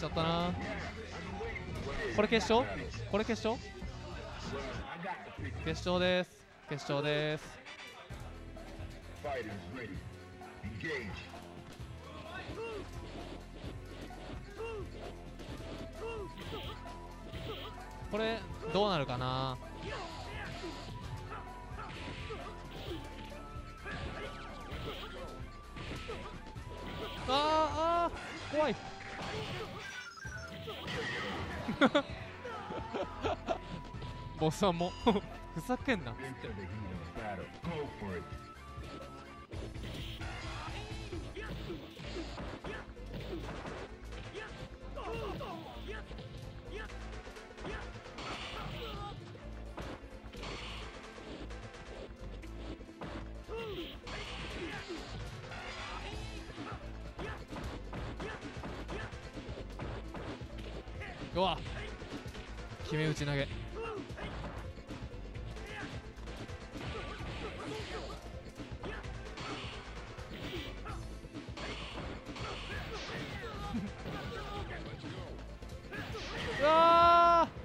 ちゃったな。これ決勝？これ決勝？決勝です。決勝です。これどうなるかな？あーあー怖い。ボスもふざけんなうわ決め打ち投げうわー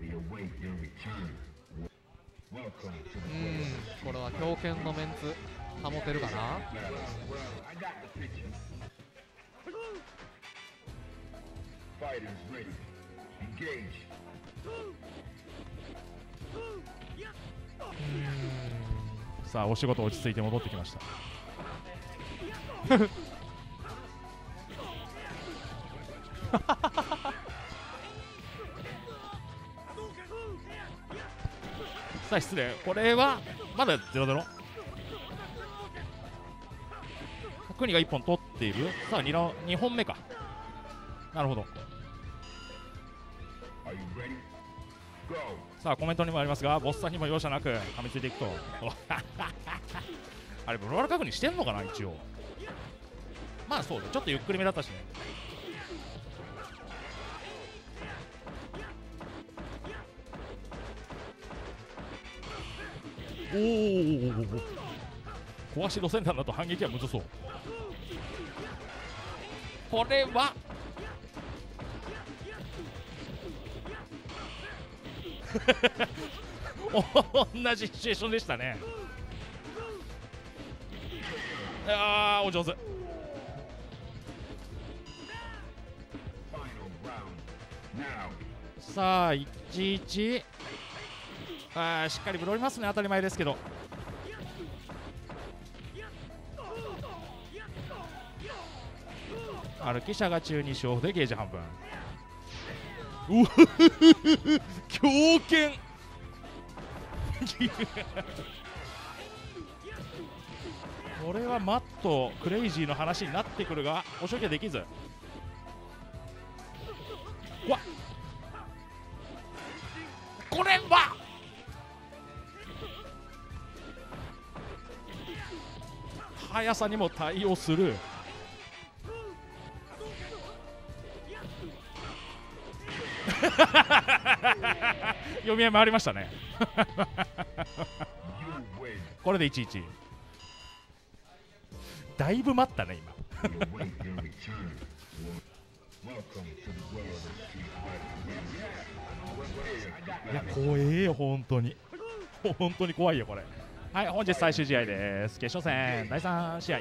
We await your return. うん。これは強肩のメンツ保てるかな？さあお仕事落ち着いて戻ってきました。ハハハあ失礼。これはまだ0-0国が1本取っている。さあ 2, ラ2本目か。なるほど。さあコメントにもありますがボスさんにも容赦なく噛みついていくと。あれブロワール確認してんのかな一応。まあそうだちょっとゆっくりめだったしね。おー。壊し路線弾だと反撃はむずそう。これは。同じシチュエーションでしたね。あーお上手。さあ11あしっかりブロりますね当たり前ですけど。歩き者が中2勝でゲージ半分。うふふふふ強肩これはマットクレイジーの話になってくるがお処理はできず。わこれは速さにも対応する。読ハハハハりましたね。これで11だいぶ待ったね今。いや怖えよ本当に。本当に怖いよこれ。はい本日最終試合です。決勝戦第3試合。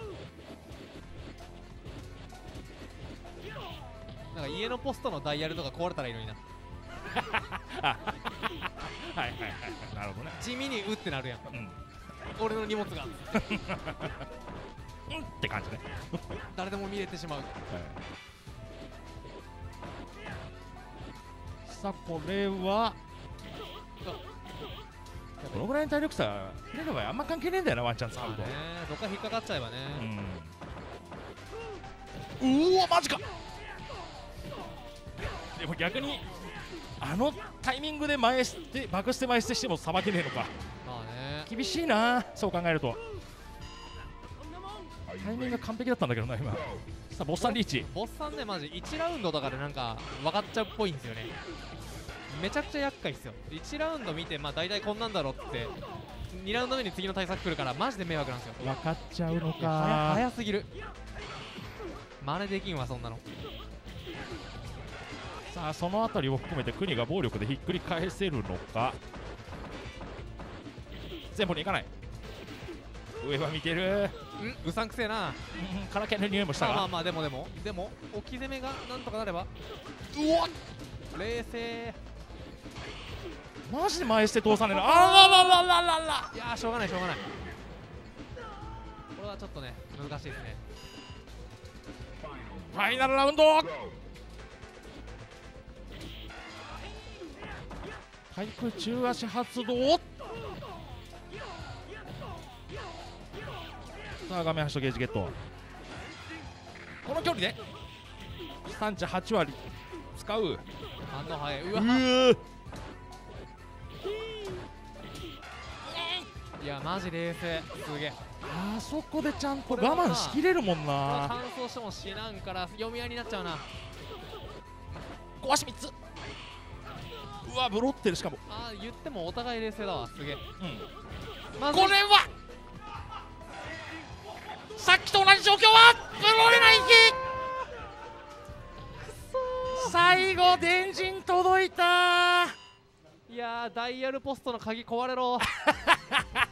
なんか家のポストのダイヤルとか壊れたらいいのにな。はいはいはいはい。なるほどね。地味にうってなるやん。うん。うん俺の荷物が。って感じね。誰でも見れてしまう。さあこれはこのぐらいの体力差プレーの場合あんま関係ねえんだよなワンチャン使うと。ね。どっか引っかかっちゃえばね、うん。うわマジか。でも逆にあのタイミングで前捨てバク捨て前捨てしてもさばけねえのか。まあね。厳しいなそう考えると。タイミン?グが完璧だったんだけどな今。さあボスさんリーチ。ボスさんねマジ。1ラウンドとかでなんか分かっちゃうっぽいんですよねめちゃくちゃ厄介ですよ。1ラウンド見てまあ大体こんなんだろうって。2ラウンド目に次の対策来るからマジで迷惑なんですよ。分かっちゃうのか。早すぎる。真似できんわそんなの。さあそのあたりを含めて国が暴力でひっくり返せるのか。前方に行かない。上は見てる。んうさんくせえな。うんカラケンの匂いもしたが。まあまあまあでもでも。でも置き攻めがなんとかなれば。うわ冷静マジで前して通さねえな。あららららららいやーしょうがないしょうがない。これはちょっとね難しいですね。ファイナルラウンド.対空中足発動。さあ画面端とゲージゲット。この距離で3値8割使う。う反応早い。うわいやマジ冷静す。げえ。あそこでちゃんと我慢しきれるもんな。乾燥しても死なんから読み合いになっちゃうな。小足3つ。うわブロってるしかも、あー言ってもお互い冷静だわ。すげえ。うん、まずこれはさっきと同じ状況はブロれない息最後電人届いた。いやーダイヤルポストの鍵壊れろ